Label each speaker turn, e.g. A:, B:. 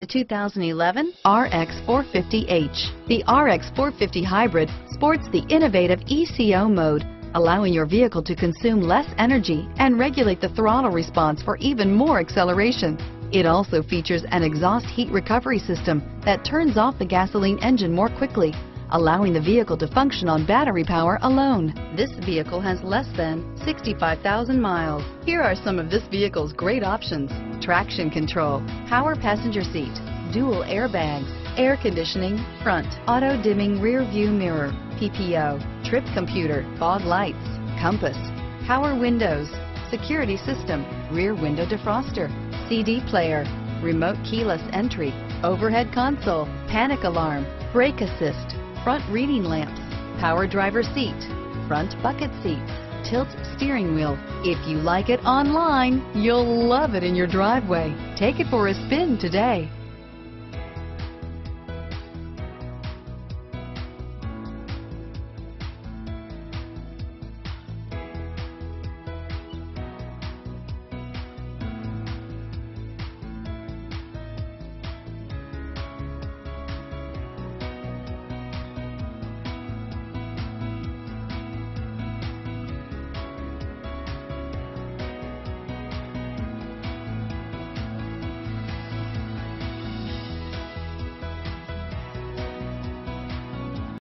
A: The 2011 RX 450h. The RX 450 Hybrid sports the innovative ECO mode, allowing your vehicle to consume less energy and regulate the throttle response for even more acceleration. It also features an exhaust heat recovery system that turns off the gasoline engine more quickly, allowing the vehicle to function on battery power alone. This vehicle has less than 65,000 miles. Here are some of this vehicle's great options. Traction control, power passenger seat, dual airbags, air conditioning, front, auto dimming rear view mirror, PPO, trip computer, fog lights, compass, power windows, security system, rear window defroster, CD player, remote keyless entry, overhead console, panic alarm, brake assist, front reading lamps, power driver seat, front bucket seats, tilt steering wheel. If you like it online, you'll love it in your driveway. Take it for a spin today.